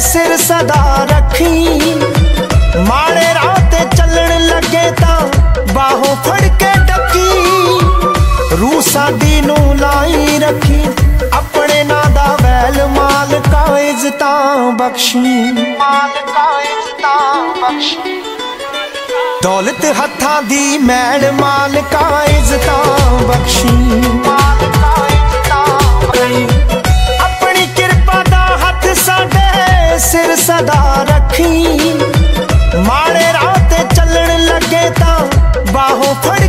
ਸਿਰ ਸਦਾ ਰੱਖੀ। ਮਾੜੇ ਰਾਹ ਚੱਲਣ ਲੱਗੇ ਤਾਂ ਬਾਹੋਂ ਫੜ ਕੇ ਡੱਕੀ। ਰੂਹ ਸਾਡੀ ਨੂੰ ਲਾਈ ਰੱਖੀ। ਆਪਣੇ ਨਾਂ ਦਾ ਵੈਲ ਮਾਲਕਾ ਇੱਜ਼ਤਾਂ ਬਖਸ਼ੀ। ਮਾਲਕਾ ਇੱਜ਼ਤਾਂ ਬਖਸ਼ੀ। ਦੌਲਤ ਹੱਥਾਂ ਦੀ ਮੈਲ ਮਾਲਕਾ ਇੱਜ਼ਤਾਂ ਬਖਸ਼ੀ। carro foi